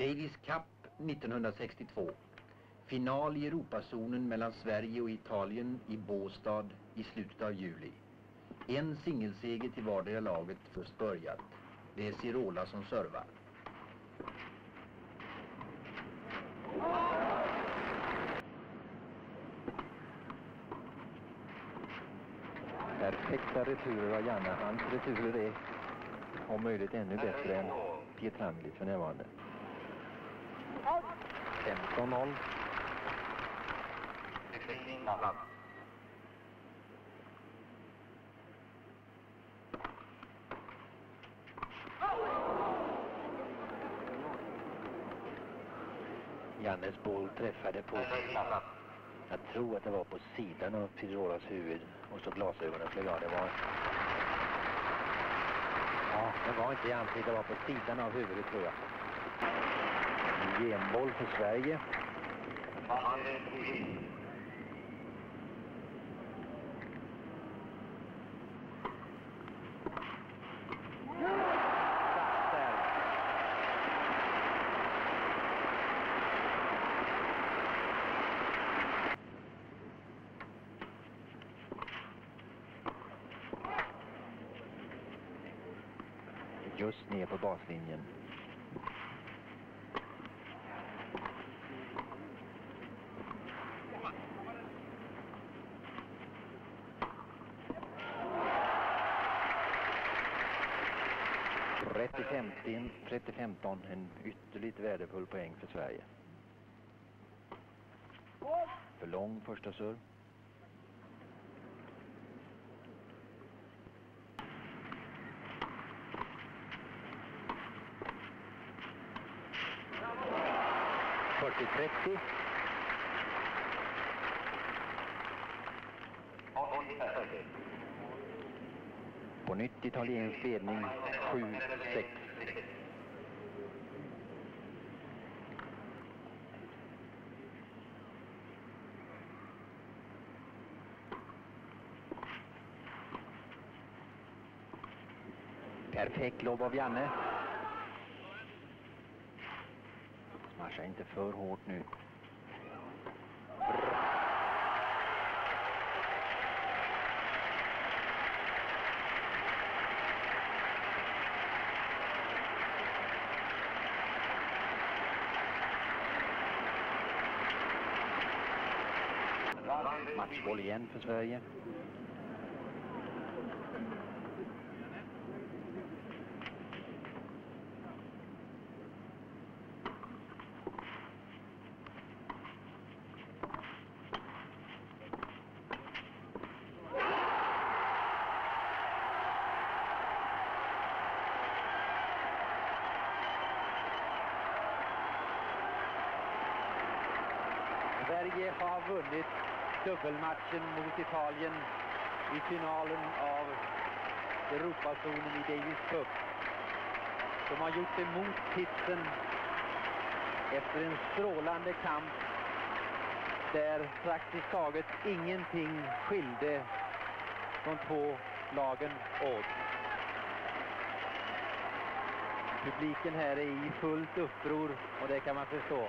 Davis Cup 1962. Final i Europazonen mellan Sverige och Italien i Båstad i slutet av juli. En singelseger till vardera laget först börjat. Det är Sirola som servar. Perfekta returer av Janne. Hans returer är om möjligt ännu bättre än Pietrangelis. för närvarande. 15-0. Jannes boll träffade på, jag tror att det var på sidan av Pirolas huvud och så glasögonen flög av. Det var, ja, det var inte i ansiktet, det var på sidan av huvudet tror jag. En genboll för Sverige. Just ner på baslinjen. Rätt i 50, 30-15, en ytterligt värdefull poäng för Sverige. För lång första serv. Fyrtio trettio. På nytt italiensk ledning 7-6. Perfekt lobb av Janne. Smasha inte för hårt nu. Matchboll igen för Sverige. Sverige har vunnit dubbelmatchen mot Italien i finalen av Europazonen i Davis Cup. De har gjort det mot titeln efter en strålande kamp där praktiskt taget ingenting skilde de två lagen åt. Publiken här är i fullt uppror och det kan man förstå.